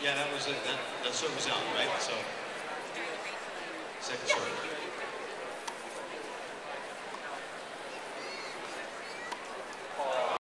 Yeah, that was it. That, that serve was out, right? So, second serve.